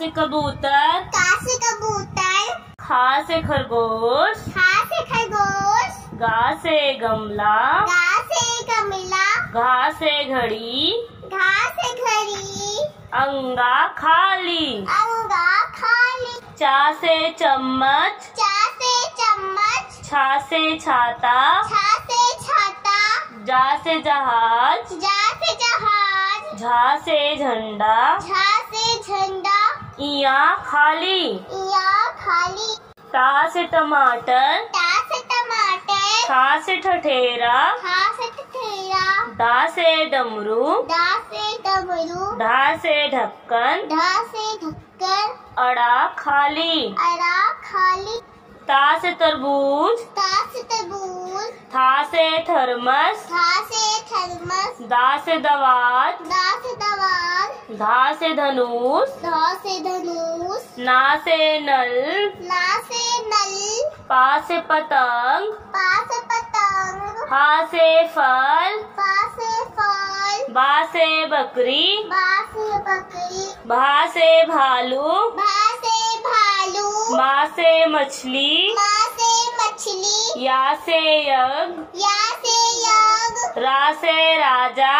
से कबूतर? का से कबूतर। खा से खरगोश? खा से खरगोश। गा से गमला? गा से गमला। घा से घड़ी? घा से घड़ी। अंगा खाली? अंगा खाली। चा से चम्मच? चा से चम्मच। छा से छाता? छा से छाता। जा से जहाज़? जा से जहाज़। झा से झंडा? झा से झंडा। इया खाली। या खाली। टा से टमाटर। टा से टमाटर। खा से ठठेरा। खा से ठेरा डा से डमरू। डा से डमरू। ढा से ढक्कन। ढा से ढक्कन। अड़ा खाली। अड़ा खाली। ता से तरबूज। ता से तरबूज। था से थर्मस। था से थर्मस। दा से दवात। दा से दवात। धा से धनुष धा से धनुष ना से नल ना से नल पा से पतंग पा से पतंग हा से फल पा से फल बा से बकरी बा से बकरी भा से भालू भा से भालू मा से मछली मा से मछली या से यज्ञ या से यज्ञ रा से राजा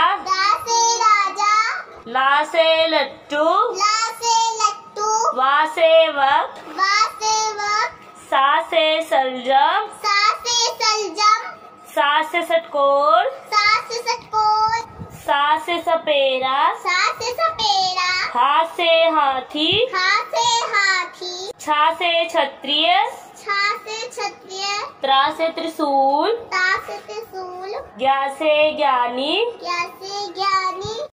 राजा ला से लट्टू ला से लट्टू वा से वक्त वा से वक्त सा से सलजम सा से सलजम सा से सटकोर सा से सटकोर सा से सपेरा सा से सपेरा हा से हाथी हा से हाथी छा से क्षत्रिय छा से क्षत्रिय त्रा से त्रिशूल ता से त्रिशूल ज्ञा से ज्ञानी ज्ञा से